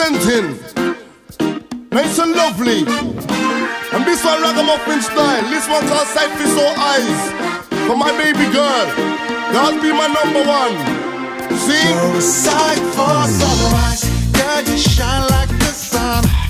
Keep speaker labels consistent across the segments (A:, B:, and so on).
A: presenting nice and lovely. And this one ragamuffin style. This one's a sight for sore eyes. For my baby girl, that'll be my number one. See?
B: For sunrise, girl, you shine like the sun.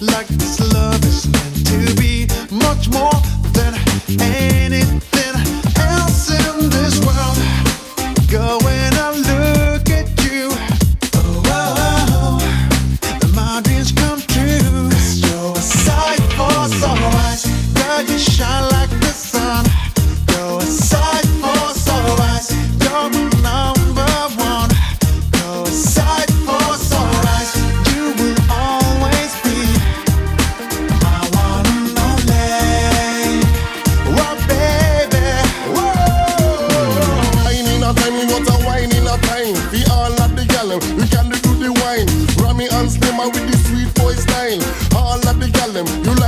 B: like this love
A: came out with the sweet boy style. All of the gallem, you